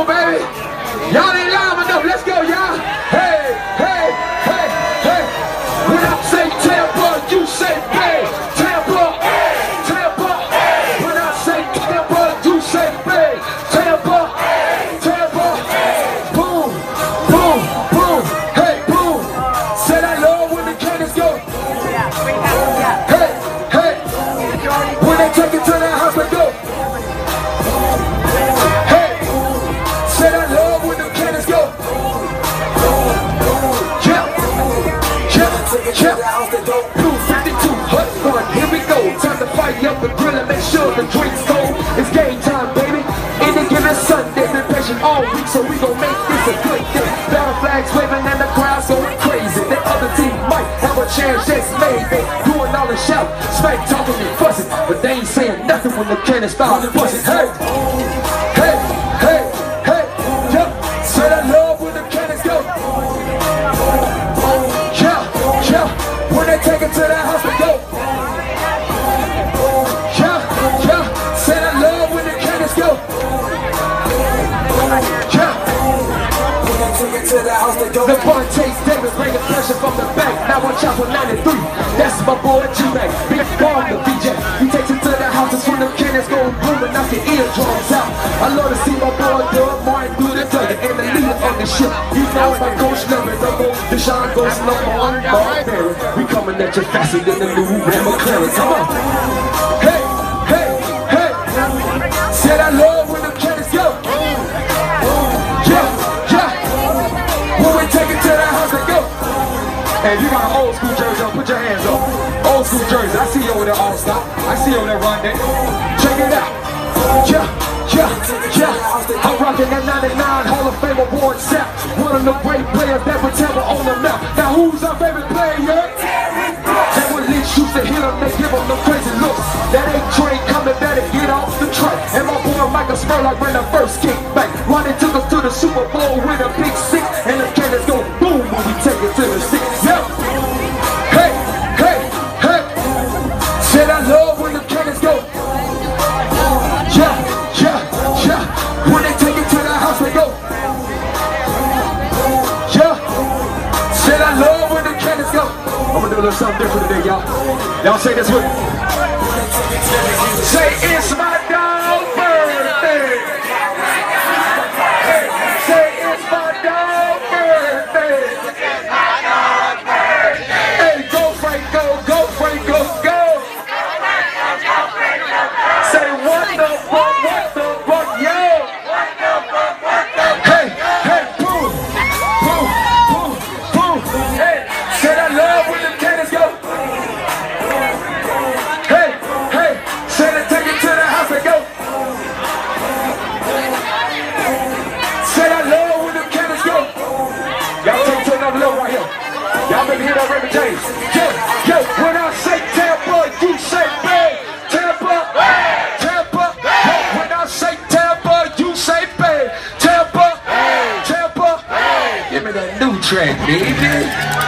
on, baby. Y'all ain't live enough. Let's go, y'all. Hey, hey, hey, hey. When I say Tampa, you say Bay. Tampa, Tampa. When I say Tampa, you say Bay. To up the grill and make sure the drink's cold. It's game time, baby. Any given Sunday, been patient all week, so we gon' make this a good day. Battle flags waving and the crowd's going crazy. The other team might have a chance, just maybe. Doing all the shout, smack talking and fussing, but they ain't saying nothing when the cannons start busting. Hey, hey, hey, hey, yeah. Said I love when the cannons go. Yeah, yeah. When they take it to the house, The bar chase Davis bringing pressure from the back. Now watch out for 93. That's my boy G-Mac. Big bomb the DJ. He takes it to the house. That's when the cannons go boom and knock the eardrums out. I love to see my boy Doug Martin do the dirty and the leader of the ship. You know my coach. The goes, Deshaun goes number one. We coming at you faster than the new Ram McLaren. Come on. Hey, Hey, if you got an old school jersey on, put your hands up. Old school jersey. I see you over there, All Star. I see you over there, Rondé. Check it out. Yeah, yeah, yeah. I'm rocking that 99 Hall of Fame award set. One of the great players that would ever on the map. Now, who's our favorite player? That when Lynch used to hit him, they give him them crazy looks. That ain't train coming, better get off the track. And my boy Michael Spurlock ran the first kick back. Took to something different today, y'all. Y'all say this with me. That Yo, yo, when I say Tampa, you say Bay. Tampa, Tampa. Yo, when I say Tampa, you say Bay. Tampa, Tampa. Give me that new track, baby.